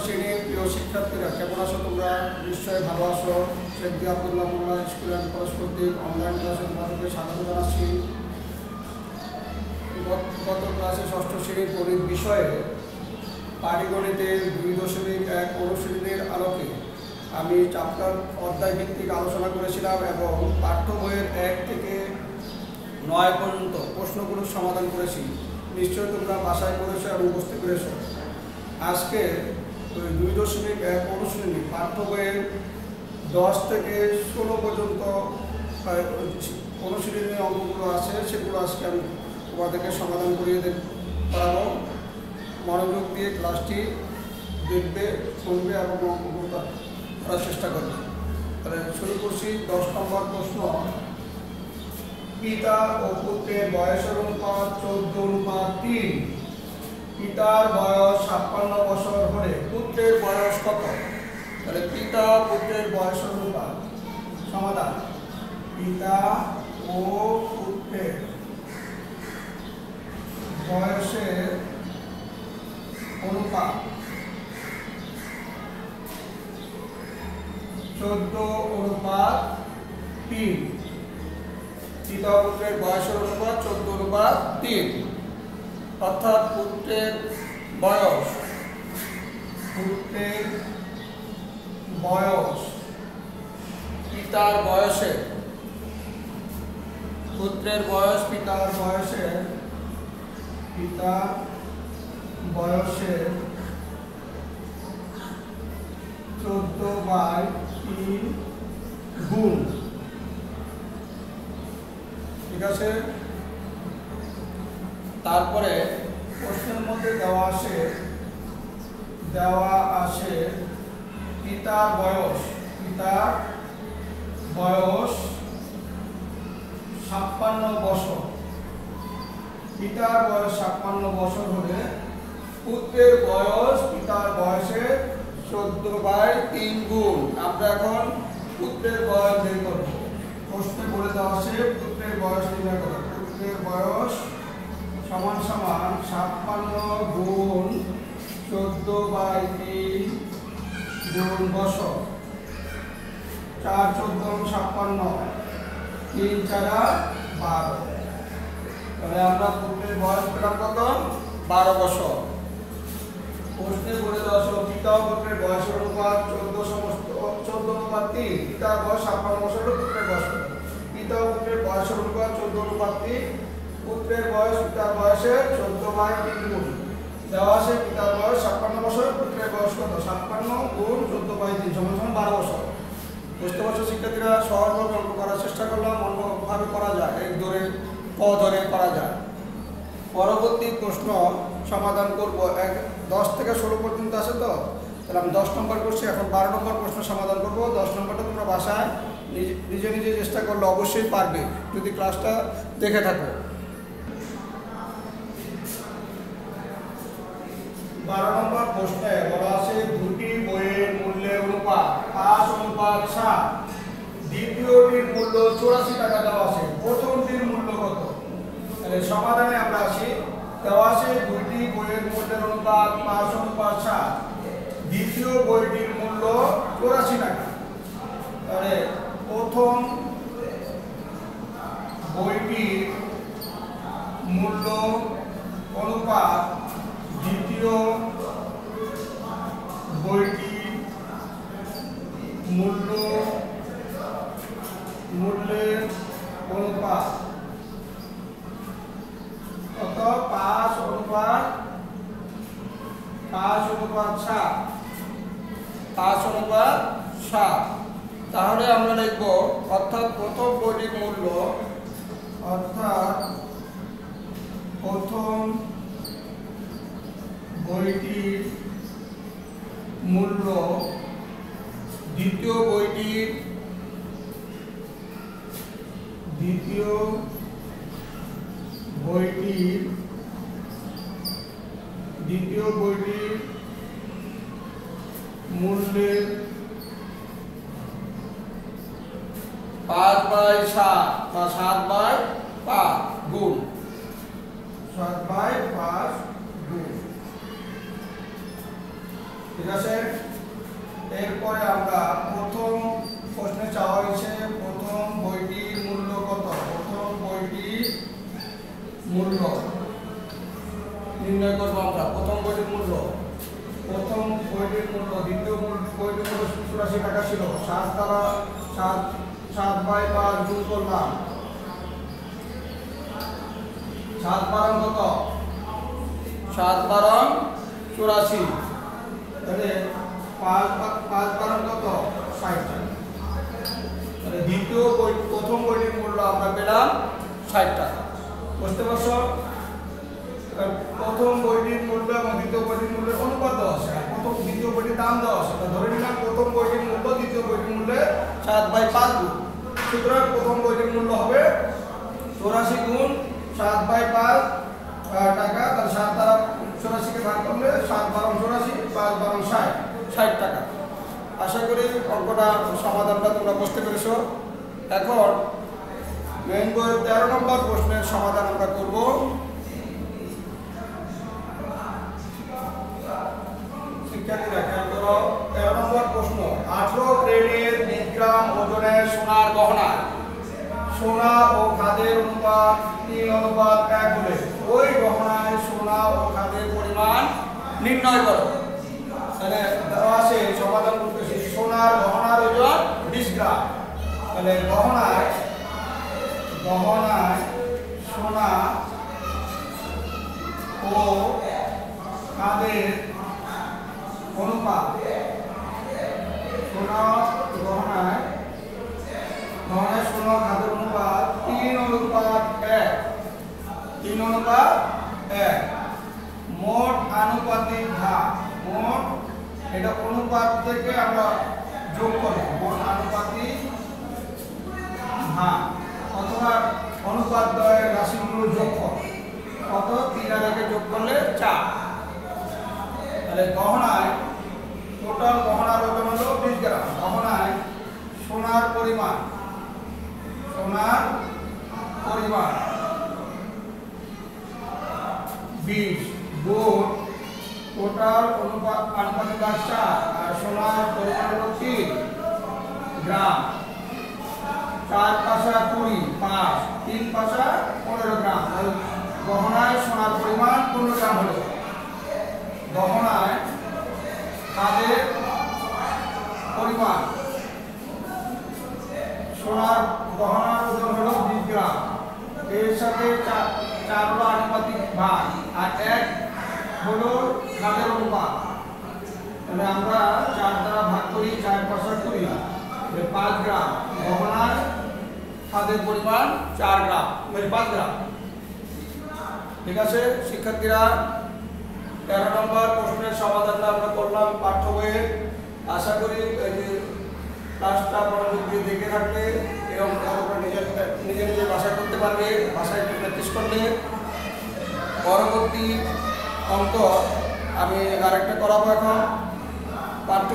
শ্রেণির প্রিয় শিক্ষার্থীরা কেমন আছো তোমরা? নিশ্চয়ই ভালো আছো। Sheikh Abdullah Molla school and college কর্তৃক অনলাইন ক্লাসে তোমাদেরকে স্বাগত জানাচ্ছি। গত- ক্লাসে ষষ্ঠ শ্রেণির গণিত বিষয়ে পাটিগণিতের দুই দশমিক এক অনুশীলনের আলোকে আমি চ্যাপ্টার অধ্যায় ভিত্তিক আলোচনা করেছিলাম এবং পাঠ্য বইয়ের এক থেকে নয় পর্যন্ত প্রশ্নগুলোর সমাধান করেছি। নিশ্চয়ই তোমরা বাসায় করেছ এবং বুঝতে পেরেছ আজকে দুই দশমিক এক অনুশীলনী পাঠ্য বইয়ের দশ থেকে ষোলো পর্যন্ত আহ, অনুশীলনী অঙ্কগুলো আছে সেগুলো আজকে আমি তোমাদেরকে সমাধান করিয়ে দে করাবো মনোযোগ দিয়ে ক্লাসটি দেখবে শুনবে এবং অঙ্কগুলো করার চেষ্টা করবে। তাহলে শুরু করছি দশ নম্বর প্রশ্ন। পিতা ও পুত্রের বয়সের অনুপাত চোদ্দ অনুপাত তিন। পিতার বয়স ছাপ্পান্ন বছর হলে পুত্রের বয়স কত? তাহলে পিতা, পুত্রের বয়স অনুপাত, সমাধান, পিতা ও পুত্রের বয়সের অনুপাত চোদ্দ অনুপাত তিন। পিতা পুত্রের বয়সের অনুপাত চোদ্দ অনুপাত তিন। অর্থাৎ পুত্রের বয়স। পুত্রের বয়স। পিতার বয়সে। পুত্রের বয়স পিতার বয়সে। পিতা বয়সে চোদ্দ বাই তিন গুণ। ঠিক আছে? তারপরে প্রশ্নের মধ্যে দেওয়া আসে দেওয়া আসে, পিতার বয়স পিতার বয়স ছাপ্পান্ন বছর। পিতার বয়স ছাপ্পান্ন বছর হলে পুত্রের বয়স পিতার বয়সে চোদ্দ বাই তিন গুণ। আমরা এখন পুত্রের বয়স বের করব। প্রশ্নে বলে দেওয়া আছে পুত্রের বয়স নির্ণয় করো পুত্রের বয়স সমান সমান ছাপ্পান্ন গুণ চোদ্দ বাই তিন গুণ বছর চার চোদ্দ ছাপ্পান্ন। তিন চারা বারো। তাহলে আমরা পুত্রের বয়স পেলাম কত? বারো বছর। প্রশ্নে বলে ছিল পিতা পুত্রের বয়স অনুপাত চোদ্দ সমস্ত, চোদ্দ অনুপাত তিন পিতার বয়স ছাপ্পান্ন বছর পুত্রের বয়স? পিতা পুত্রের বয়স অনুপাত চোদ্দ অনুপাত তিন পুত্রের বয়স পিতার বয়সের চোদ্দ বাই তিন গুণ। দেওয়া আছে পিতার বয়স ছাপ্পান্ন বছর, পুত্রের বয়স কত? ছাপ্পান্ন গুণ চোদ্দ বাই তিন, সমান সমান বারো বছর। বুঝতে পারছ শিক্ষার্থীরা? সহজভাবে গল্প করার চেষ্টা করলাম, অন্যভাবে করা যায়, এক ধরে, ক ধরে করা যায়। পরবর্তী প্রশ্ন, সমাধান করব। এক, দশ থেকে ষোলো পর্যন্ত আছে তো? তাহলে আমি দশ নম্বর করছি, এখন বারো নম্বর প্রশ্ন সমাধান করব। দশ নম্বরটা তোমরা বাসায় নিজে নিজে চেষ্টা করলে অবশ্যই পারবে, যদি ক্লাসটা দেখে থাকো। বারো নম্বর প্রশ্নে বলা আছে দুটি বইয়ের মূল্যের অনুপাত, পাঁচ অনুপাত সাত। দ্বিতীয়টির মূল্য চুরাশি টাকা দেওয়া আছে। প্রথমটির মূল্য কত? তাহলে সমাধানে আমরা আসি দেওয়া আছে দুইটি বইয়ের মূল্যের অনুপাত, পাঁচ অনুপাত সাত। দ্বিতীয় বইটির মূল্য চুরাশি টাকা। তাহলে প্রথম বইটির মূল্য অনুপাত দ্বিতীয় বইটির মূল্য মূল্যের অনুপাত। কত পাঁচ অনুপাত পাঁচ অনুপাত সাত। পাঁচ অনুপাত সাত। তাহলে আমরা লিখব, অর্থাৎ প্রথম বইটির মূল্য, অর্থাৎ প্রথম বইটির মূল্য দ্বিতীয় বইটির দ্বিতীয় বইটির দ্বিতীয় বইটির মূল্যের পাঁচ বাই সাত, বা সাত বাই পাঁচ গুণ। সাত বাই পাঁচ গুণ। ঠিক আছে? এরপরে আমরা প্রথম প্রশ্নে চাওয়া হয়েছে প্রথম বইটির মূল্য কত? প্রথম বইটির মূল্য। নির্ণয় করব আমরা। প্রথম বইটির মূল্য। প্রথম বইটির মূল্য দ্বিতীয় বইটির মূল্য চুরাশি টাকা ছিল। সাত দ্বারা সাত সাত বাই পাঁচ গুণ করলাম। সাত বারং কত? সাত বারং চুরাশি। তাহলে পাঁচ পাঁচ বারং কত? ষাট। তাহলে দ্বিতীয় বই প্রথম বইটির মূল্য আমরা পেলাম ষাট টাকা। বুঝতে পারছ? প্রথম বইটির মূল্য এবং দ্বিতীয় বইটির মূল্যের অনুপাত দেওয়া আছে। আর প্রথম দ্বিতীয় বইটির দাম দেওয়া আছে। ধরে নিলাম প্রথম বইটির মূল্য দ্বিতীয় বইটির মূল্যে সাত বাই পাঁচ গুণ। সুতরাং প্রথম বইটির মূল্য হবে চৌরাশি গুণ সাত বাই পাঁচ টাকা। তাহলে সাত দ্বারা চৌরাশিকে ভাগ করলে সাত বারো পাঁচ বারো ষাট ষাট টাকা। আশা করি অঙ্কটা সমাধানটা তোমরা বুঝতে পেরেছ। এখন মেন বইয়ের তেরো নম্বর প্রশ্নের সমাধান আমরা করব। করো, তেরো নম্বর প্রশ্ন ওজনের সোনার গহনা। সোনা ও খাদের তিন ওই গহনায় সোনা ও খাদের পরিমাণ নির্ণয় করো। তাহলে দেওয়া আছে সমাধান করতেছি সোনার গহনার ওজন বিশ গ্রাম তাহলে গহনায় গহনায় সোনা ও খাদের অনুপাত। সোনা গহনায় গহনায় সোনা খাদের অনুপাত তিন অনুপাত এক। তিন অনুপাত এক। মোট আনুপাতিক ভাগ, মোট এটা অনুপাত থেকে আমরা যোগ করব। মোট আনুপাতিক ভাগ অথবা অনুপাত দ্বয়ের রাশিগুলো যোগ কর। কত? তিন একে যোগ করলে চার। তাহলে গহনায় টোটাল গহনার ওজন হলো বিশ গ্রাম। গহনায় সোনার পরিমাণ সোনার পরিমাণ বিশ গুণ টোটাল তাদের পরিমাণ। সোনার গহনার হলো বিশ গ্রাম। এর সাথে চার হলো আনুপাতিক ভাগ। আর এক হলো খাদের অনুপাত। তাহলে আমরা চার দ্বারা ভাগ করি, চার পাঁচশো কুড়ি পাঁচ গ্রাম। গহনার খাদের পরিমাণ চার গ্রাম। মানে পাঁচ গ্রাম। ঠিক আছে? শিক্ষার্থীরা, তেরো নম্বর প্রশ্নের সমাধানটা আমরা করলাম পাঠ্য বইয়ের আশা করি যে ক্লাসটা পরবর্তী দেখে থাকলে এবং নিজের নিজে নিজে বাসায় করতে পারবে বাসায় একটু প্র্যাকটিস করলে পরবর্তী অঙ্ক আমি আরেকটা করাবো এখন। পাঠ্য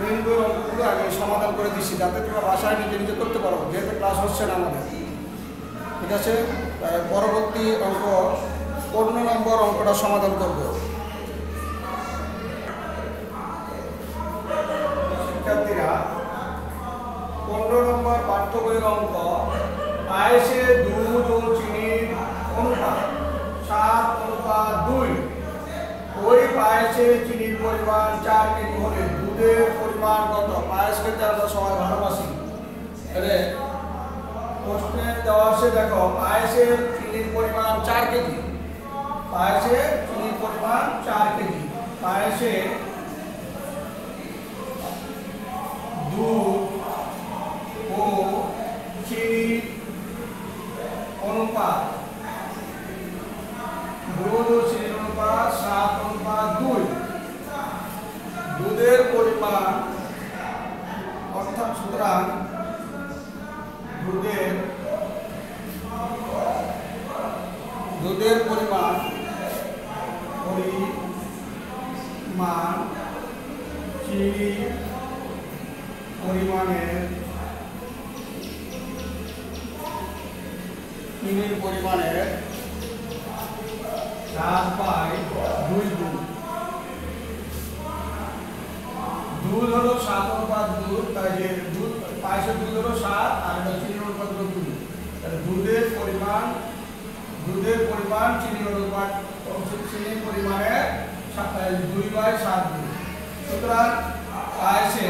মেন বইয়ের অঙ্কগুলো আমি সমাধান করে দিচ্ছি যাতে তোমরা বাসায় নিজে নিজে করতে পারো, যেহেতু ক্লাস হচ্ছে না আমাদের। ঠিক আছে? পরবর্তী অঙ্ক পনেরো নম্বর অঙ্কটা সমাধান করব। শিক্ষার্থীরা পনেরো নম্বর পাঠ্য অঙ্ক পায়েসে দুধ ও চিনির অনুপাত, সাত, অনুপাত দুই। ওই পায়েসে চিনির পরিমাণ চার কেজি হলে দুধের পরিমাণ কত? পায়েস খেতে আমরা সবাই ভালোবাসি। প্রশ্নে দেওয়া আছে, দেখো, পায়েসের চিনির পরিমাণ চার কেজি। পায়েসে চিনির পরিমাণ চার কেজি। পায়েসে দুধ ও চিনির অনুপাত, দুধ ও চিনির অনুপাত সাত, অনুপাত দুই। দুধের পরিমাণ অর্থাৎ সুতরাং দুধের দুধের পরিমাণ চিনি অনুপাত চিনির পরিমাণে দুই বাই সাত দুই। সুতরাং পায়েসে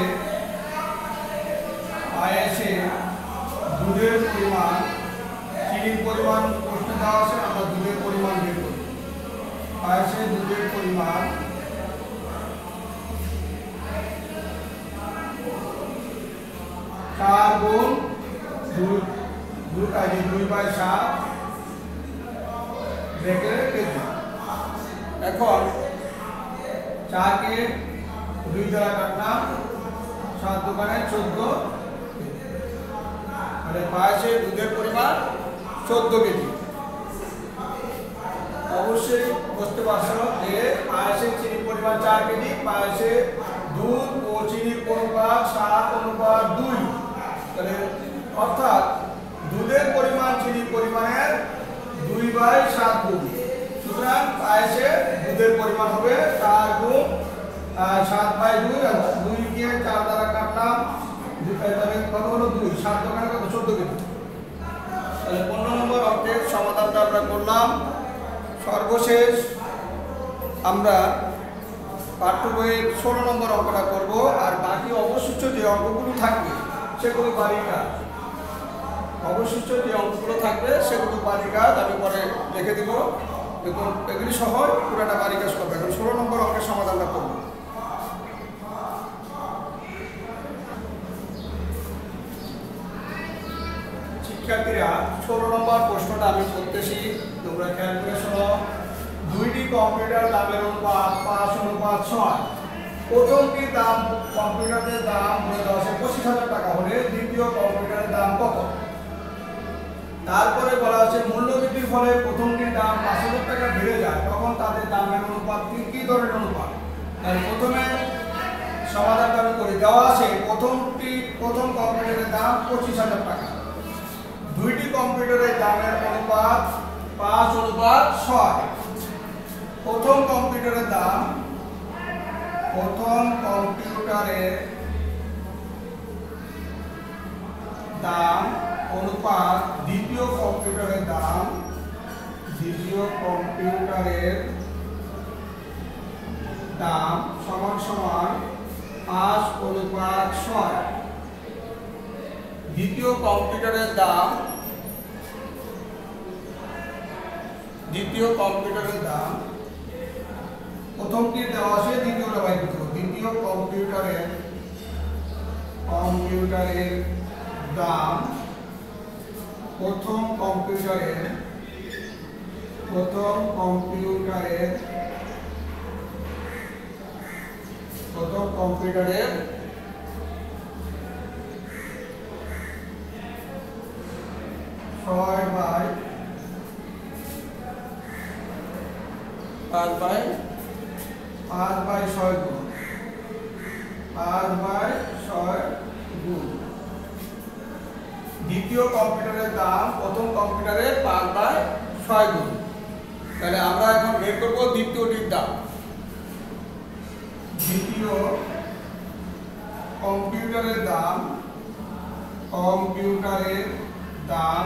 পায়েসে দুধের পরিমাণ, চিনির পরিমাণ প্রশ্ন দেওয়া আছে, আমরা দুধের পরিমাণ বের করি। পায়েসে দুধের পরিমাণ চার গুণ দুই দুই বাই সাত রেখে কেজি এখন চারকে দুই দ্বারা কাটলাম সাত দোকানে চোদ্দ মানে পায়েসে দুধের পরিমাণ চোদ্দ কেজি অবশ্যই বুঝতে পারছ যে পায়েসে চিনির পরিমাণ চার কেজি পায়েসে দুধ ও চিনির অনুপাত সাত অনুপাত দুই তাহলে অর্থাৎ দুধের পরিমাণ চিনির পরিমাণের দুই বাই সাত গুণ। সুতরাং পায়েসে দুধের পরিমাণ হবে চার গুণ সাত বাই দুই, আর দুইকে চার দ্বারা কাটলাম, দুই- তাহলে কত হলো দুই? সাত দোকানে কত? চোদ্দ কেজি। তাহলে পনেরো নম্বর অঙ্কের সমাধানটা আমরা করলাম। সর্বশেষ আমরা পাঠ্য বইয়ের ষোলো নম্বর অঙ্কটা করব, আর বাকি অবশিষ্ট যে অঙ্কগুলো থাকবে, সেগুলো বাড়ির কাজ অবশিষ্ট যে অঙ্কগুলো থাকবে, সেগুলো কাজ আমি পরে লিখে দিব। দেখুন, এগুলি সহ পুরাটা বাড়ি কাজ করবে। এখন ষোলো নম্বর অঙ্কের সমাধানটা করব। শিক্ষার্থীরা, ষোলো নম্বর প্রশ্নটা আমি করতেছি। তোমরা খেয়াল করে শোনো। দুইটি কম্পিউটার দামের অনুপাত পাঁচ, অনুপাত ছয়। প্রথমটির দাম কম্পিউটারের দাম আছে পঁচিশ হাজার টাকা হলে দ্বিতীয় কম্পিউটারের দাম কত? তারপরে বলা হচ্ছে মূল্য বৃদ্ধির ফলে প্রথমটির দাম পাঁচ হাজার টাকা বেড়ে যায়, তখন তাদের দামের অনুপাত কি ধরনের অনুপাত? তাহলে প্রথমে সমাধানটা আমি করি, দেওয়া আছে প্রথমটি, প্রথম কম্পিউটারের দাম পঁচিশ হাজার টাকা। দুইটি কম্পিউটারের দামের অনুপাত পাঁচ অনুপাত ছয়। প্রথম কম্পিউটারের দাম, প্রথম কম্পিউটারের দাম অনুপাত দ্বিতীয় কম্পিউটারের দাম, দ্বিতীয় কম্পিউটারের দাম সমান সমান পাঁচ অনুপাত ছয় দ্বিতীয় কম্পিউটারের দাম, দ্বিতীয় কম্পিউটারের দাম প্রথমটি দেওয়া আছে, দ্বিতীয়টা বাই করতে হবে। দ্বিতীয় কম্পিউটারের কম্পিউটারের দাম প্রথম কম্পিউটারের প্রথম কম্পিউটারের প্রথম কম্পিউটারের ছয় বাই পাঁচ বাই পাঁচ বাই ছয় পাঁচ বাই ছয় দ্বিতীয় কম্পিউটারের দাম প্রথম কম্পিউটারের পাঁচ বাই ছয় গুণ। তাহলে আমরা এখন বের করব দ্বিতীয়টির দাম। দ্বিতীয় কম্পিউটারের দাম কম্পিউটারের দাম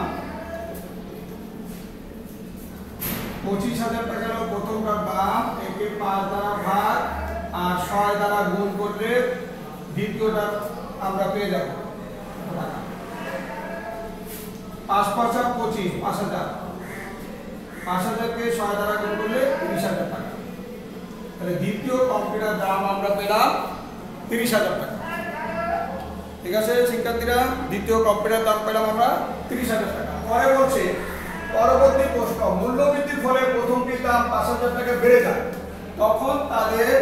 পঁচিশ হাজার টাকা হলো প্রথমটার দাম, একে পাঁচ দ্বারা ভাগ আর ছয় দ্বারা গুণ করলে দ্বিতীয়টা আমরা পেয়ে যাব। পাঁচ পাঁচা পঁচিশ, পাঁচ হাজার। পাঁচ হাজারকে ছয় দ্বারা গুণ করলে তিরিশ হাজার টাকা। তাহলে দ্বিতীয় কম্পিউটার দাম আমরা পেলাম তিরিশ হাজার টাকা। ঠিক আছে, শিক্ষার্থীরা, দ্বিতীয় কম্পিউটার দাম পেলাম আমরা তিরিশ হাজার টাকা। পরে বলছে, পরবর্তী প্রশ্ন, মূল্যবৃদ্ধির ফলে প্রথমটির দাম পাঁচ হাজার টাকা বেড়ে যায়। তখন তাদের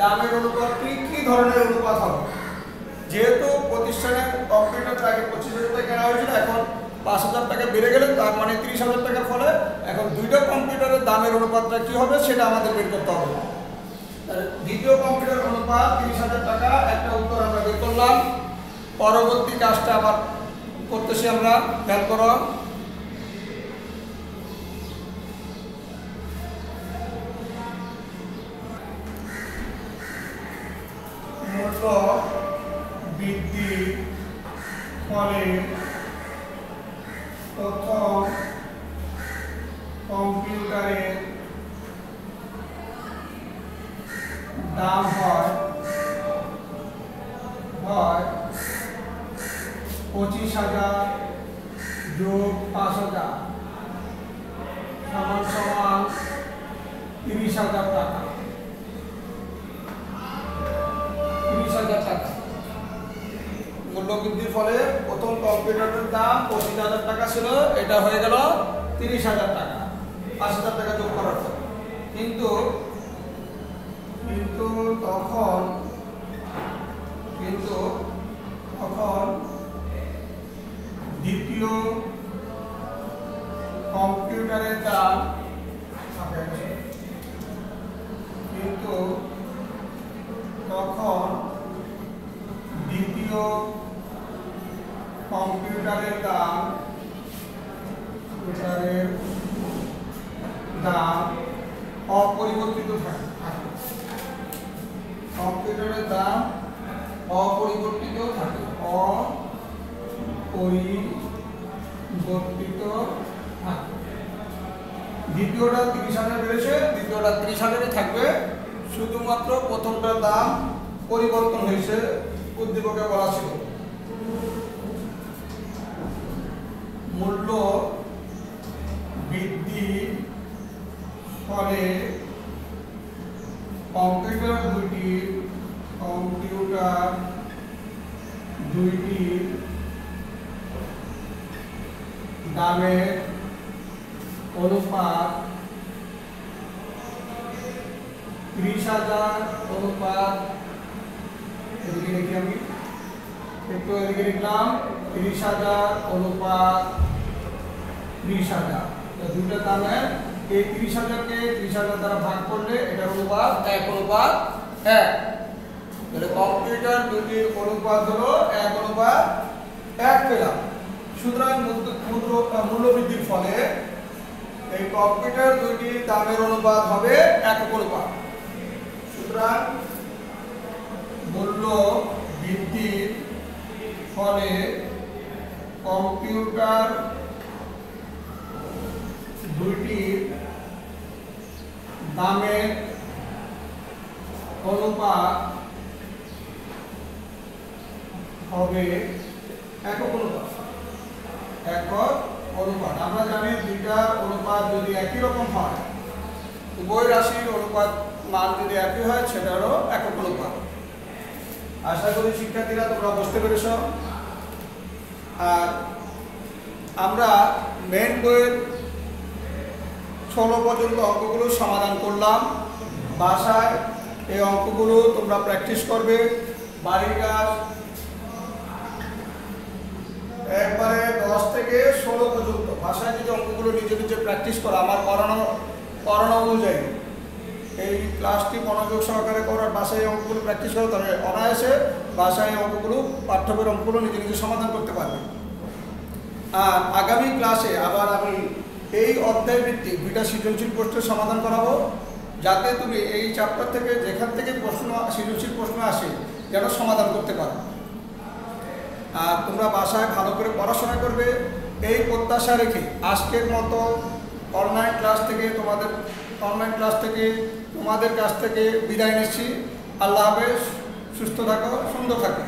দামের অনুপাত কি? কি ধরনের অনুপাত হবে? যেহেতু প্রতিষ্ঠানের কম্পিউটারটা আগে পঁচিশ হাজার টাকা কেনা হয়েছিল, এখন পাঁচ হাজার টাকা বেড়ে গেলে তার মানে তিরিশ হাজার টাকার ফলে এখন দুইটা কম্পিউটারের দামের অনুপাতটা কি হবে সেটা আমাদের বের করতে হবে। দ্বিতীয় কম্পিউটার অনুপাত তিরিশ হাজার টাকা, একটা উত্তর আমরা বের করলাম। পরবর্তী কাজটা আবার করতেছি আমরা, খেয়াল করো। মূল্য বৃদ্ধির ফলে হাজার টাকা। মূল্যবৃদ্ধির ফলে প্রথম কম্পিউটারের দাম পঁচিশ হাজার টাকা ছিল, এটা হয়ে গেল তিরিশ হাজার টাকা। পাঁচ হাজার টাকা যোগ করার পর। কিন্তু কিন্তু তখন কিন্তু তখন দ্বিতীয় কম্পিউটারের দাম কিন্তু তখন কম্পিউটারের দাম কম্পিউটারের দাম অপরিবর্তিত থাকে। কম্পিউটারের দাম অপরিবর্তিত থাকে। অপরিবর্তিত থাকে। দ্বিতীয়টা তিরিশ হাজার বেড়েছে, দ্বিতীয়টা তিরিশ হাজারে থাকবে। শুধুমাত্র প্রথমটার দাম পরিবর্তন হয়েছে। উদ্দীপকে বলা ছিল। মূল্য বৃদ্ধি ফলে কম্পিউটার দুইটি কম্পিউটার দুইটি দামের অনুপাত ত্রিশ হাজার অনুপাত এদিকে লিখি আমি। একটু এদিকে লিখলাম তিরিশ হাজার অনুপাত ত্রিশ হাজার দুটো দামের এই তিরিশ হাজারকে ত্রিশ হাজার দ্বারা ভাগ করলে এটার অনুপাত এক অনুপাত এক তাহলে কম্পিউটার দুটির অনুপাত হলো এক অনুপাত, এক পেলাম। সুতরাং মূল্য- মূল্য- মূল্য ফলে এই কম্পিউটার দুইটি দামের অনুপাত হবে একক অনুপাত। সুতরাং মূল্য বৃদ্ধির ফলে কম্পিউটার দুইটির দামের অনুপাত হবে একক অনুপাত। একক অনুপাত। আমরা জানি দুইটার অনুপাত যদি একই রকম হয়, উভয় রাশির অনুপাত মান যদি একই হয়, সেটারও একক অনুপাত। আশা করি শিক্ষার্থীরা তোমরা বুঝতে পেরেছ। আর আমরা মেন বইয়ের ষোলো পর্যন্ত অঙ্কগুলো সমাধান করলাম। বাসায় এই অঙ্কগুলো তোমরা প্র্যাকটিস করবে। বাড়ির কাজ একবারে দশ থেকে ষোলো পর্যন্ত। ভাষায় যদি অঙ্কগুলো নিজে নিজে প্র্যাকটিস করো, আমার করানো করানো অনুযায়ী। এই ক্লাসটি মনোযোগ সহকারে করার বাসায় অঙ্কগুলো প্র্যাকটিস করো তাহলে অনায়াসে বাসায় অঙ্কগুলো পাঠ্যবের অঙ্কগুলো নিজে নিজে সমাধান করতে পারবে। আর আগামী ক্লাসে আবার আমি এই অধ্যায় ভিত্তিক দুইটা সৃজনশীল প্রশ্নের সমাধান করাবো। যাতে তুমি এই চ্যাপ্টার থেকে যেখান থেকে প্রশ্ন, সৃজনশীল প্রশ্ন আসে যেন সমাধান করতে পারো। আর তোমরা বাসায় ভালো করে পড়াশোনা করবে। এই প্রত্যাশা রেখে আজকের মতো অনলাইন ক্লাস থেকে তোমাদের অনলাইন ক্লাস থেকে তোমাদের কাছ থেকে বিদায় নিচ্ছি। আল্লাহ হাফেজ সুস্থ থাকো সুন্দর থাকো।